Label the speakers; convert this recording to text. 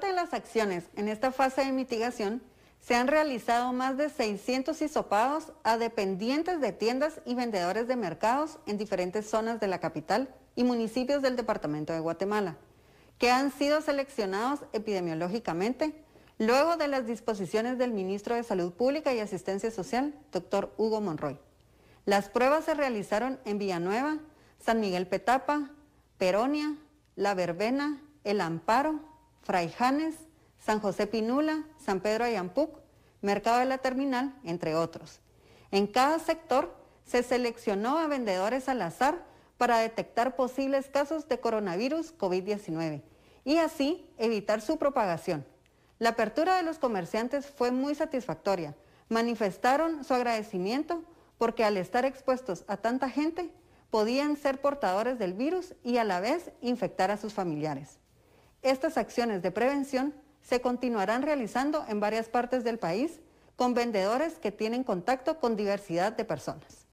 Speaker 1: parte de las acciones en esta fase de mitigación, se han realizado más de 600 hisopados a dependientes de tiendas y vendedores de mercados en diferentes zonas de la capital y municipios del departamento de Guatemala, que han sido seleccionados epidemiológicamente luego de las disposiciones del ministro de Salud Pública y Asistencia Social, doctor Hugo Monroy. Las pruebas se realizaron en Villanueva, San Miguel Petapa, Peronia, La Verbena, El Amparo, Fraijanes, San José Pinula, San Pedro Ayampuc, Mercado de la Terminal, entre otros. En cada sector se seleccionó a vendedores al azar para detectar posibles casos de coronavirus COVID-19 y así evitar su propagación. La apertura de los comerciantes fue muy satisfactoria. Manifestaron su agradecimiento porque al estar expuestos a tanta gente podían ser portadores del virus y a la vez infectar a sus familiares. Estas acciones de prevención se continuarán realizando en varias partes del país con vendedores que tienen contacto con diversidad de personas.